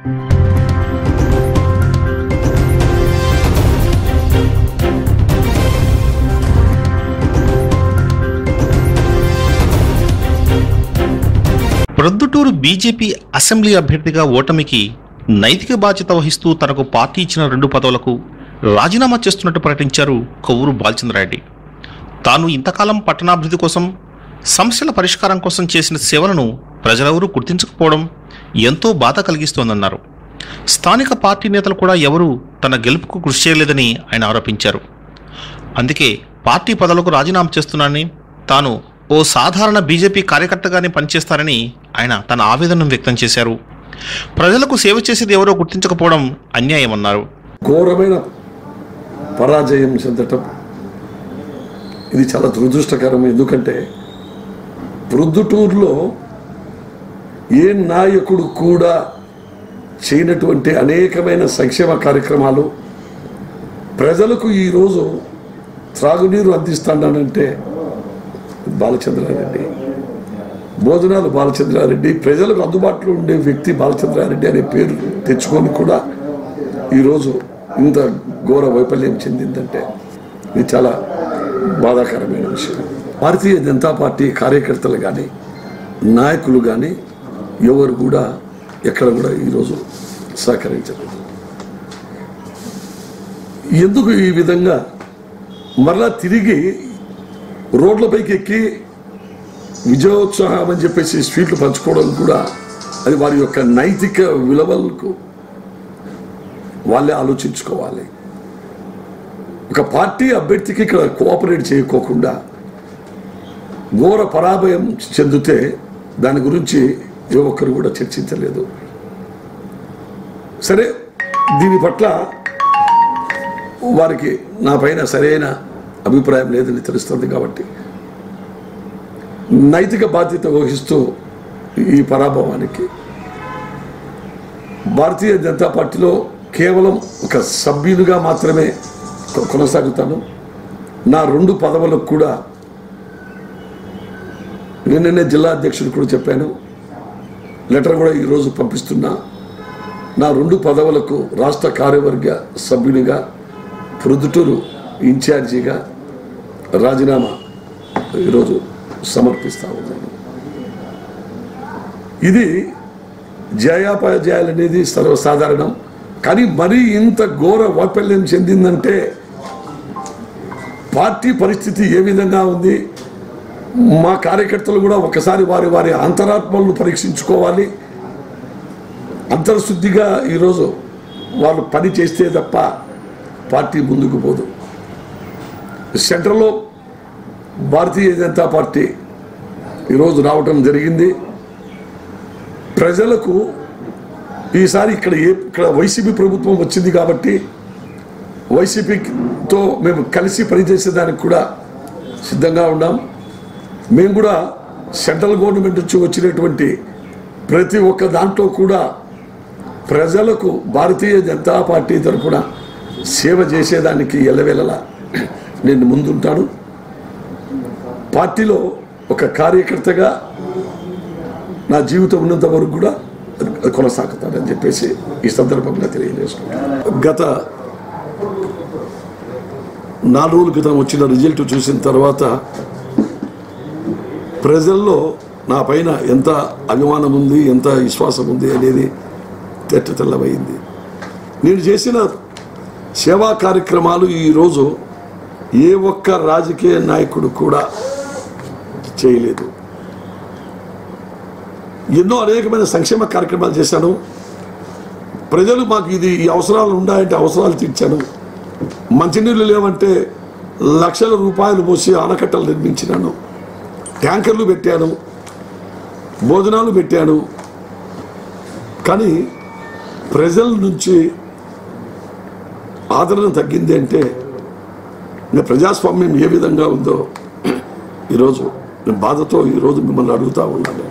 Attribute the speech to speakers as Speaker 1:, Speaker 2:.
Speaker 1: Proddatur BJP assembly అభ్యర్థిగా ఓటమికి నైతిక బాధ్యత వహిస్తూ తనకు పార్టీ ఇచ్చిన రెండు పదవులకు రాజీనామా చేస్తున్నట్టు ప్రకటించారు కొవ్వూరు బాలచంద్రారెడ్డి తాను ఇంతకాలం పట్టణాభివృద్ధి కోసం సమస్యల పరిష్కారం కోసం చేసిన సేవలను ప్రజలెవరూ గుర్తించకపోవడం ఎంతో బాధ కలిగిస్తోందన్నారు. స్థానిక పార్టీ నేతలు కూడా ఎవరూ తన గెలుపుకు కృషి చేయలేదని ఆయన ఆరోపించారు. అందుకే పార్టీ పదవులకు రాజీనామా చేస్తున్నానని తాను ఓ సాధారణ బీజేపీ కార్యకర్తగానే పనిచేస్తారని ఆయన తన ఆవేదనను వ్యక్తం చేశారు. ప్రజలకు సేవ చేసేది ఎవరో గుర్తించకపోవడం అన్యాయమన్నారు.
Speaker 2: ఘోరమైన పరాజయం చెందటం ఇది చాలా దురదృష్టకరం. ఎందుకంటే ప్రొద్దుటూరులో ఏ నాయకుడు కూడా చేయనటువంటి అనేకమైన సంక్షేమ కార్యక్రమాలు ప్రజలకు ఈరోజు త్రాగునీరు అందిస్తానంటే బాలచంద్రారెడ్డి. భోజనాలు బాలచంద్రారెడ్డి ప్రజలకు అందుబాటులో ఉండే వ్యక్తి బాలచంద్రారెడ్డి అనే పేరు తెచ్చుకొని కూడా ఈరోజు ఇంత ఘోర వైఫల్యం చెందిందంటే ఇది చాలా బాధాకరమైన విషయం. భారతీయ జనతా పార్టీ కార్యకర్తలు కానీ నాయకులు కానీ ఎవరు కూడా ఎక్కడ కూడా ఈరోజు సహకరించలేదు ఎందుకు ఈ విధంగా? మరలా తిరిగి రోడ్లపైకి ఎక్కి విజయోత్సాహం అని చెప్పేసి స్వీట్లు పంచుకోవడం కూడా అది వారి యొక్క నైతిక విలువలకు వాళ్ళే ఆలోచించుకోవాలి. ఒక పార్టీ అభ్యర్థికి ఇక్కడ కోఆపరేట్ చేయకోకుండా ఘోర పరాభయం చెందితే దాని గురించి ఏ ఒక్కరు కూడా చర్చించలేదు. సరే దీని పట్ల వారికి నా పైన సరైన అభిప్రాయం లేదని తెలుస్తుంది కాబట్టి నైతిక బాధ్యత వహిస్తూ ఈ పరాభవానికి భారతీయ జనతా పార్టీలో కేవలం ఒక సభ్యునిగా మాత్రమే కొనసాగుతాను. నా రెండు పదవులకు కూడా నిన్ననే జిల్లా అధ్యక్షుడు కూడా చెప్పాను. లెటర్ కూడా ఈరోజు పంపిస్తున్నా. నా రెండు పదవులకు రాష్ట్ర కార్యవర్గ సభ్యునిగా ప్రొద్దుటూరు ఇన్ఛార్జిగా రాజీనామా ఈరోజు సమర్పిస్తా ఉన్నాను. ఇది జయాపజయాలు అనేది సర్వసాధారణం. కానీ మరీ ఇంత ఘోర వైఫల్యం చెందిందంటే పార్టీ పరిస్థితి ఏ విధంగా ఉంది? మా కార్యకర్తలు కూడా ఒకసారి వారి వారి అంతరాత్మలను పరీక్షించుకోవాలి. అంతర్శుద్ధిగా ఈరోజు వాళ్ళు పని చేస్తే తప్ప పార్టీ ముందుకు పోదు. సెంటర్లో భారతీయ జనతా పార్టీ ఈరోజు రావటం జరిగింది. ప్రజలకు ఈసారి ఇక్కడ ఏ ఇక్కడ వైసీపీ ప్రభుత్వం వచ్చింది కాబట్టి వైసీపీతో మేము కలిసి పనిచేసేదానికి కూడా సిద్ధంగా ఉన్నాం. మేము కూడా సెంట్రల్ గవర్నమెంట్ నుంచి వచ్చినటువంటి ప్రతి ఒక్క దాంట్లో కూడా ప్రజలకు భారతీయ జనతా పార్టీ తరఫున సేవ చేసేదానికి ఎల్లవెల్లలా నేను ముందుంటాను. పార్టీలో ఒక కార్యకర్తగా నా జీవితం ఉన్నంత వరకు కూడా కొనసాగుతానని చెప్పేసి ఈ సందర్భంగా తెలియజేసుకుంటాను గత నాలుగు రోజుల క్రితం వచ్చిన రిజల్ట్ చూసిన తర్వాత ప్రజల్లో నా పైన ఎంత అభిమానం ఉంది ఎంత విశ్వాసం ఉంది అనేది తెట్ట తెల్లమైంది. నేను చేసిన సేవా కార్యక్రమాలు ఈరోజు ఏ ఒక్క రాజకీయ నాయకుడు కూడా చేయలేదు. ఎన్నో అనేకమైన సంక్షేమ కార్యక్రమాలు చేశాను. ప్రజలు మాకు ఇది ఈ అవసరాలు ఉన్నాయంటే అవసరాలు తీర్చాను. మంచినీళ్ళు లేవంటే లక్షల రూపాయలు పోసి ఆనకట్టలు నిర్మించినాను. ట్యాంకర్లు పెట్టాను భోజనాలు పెట్టాను. కానీ ప్రజల నుంచి ఆదరణ తగ్గింది అంటే నేను ప్రజాస్వామ్యం ఏ విధంగా ఉందో ఈరోజు నేను బాధతో ఈరోజు మిమ్మల్ని అడుగుతా ఉన్నాను.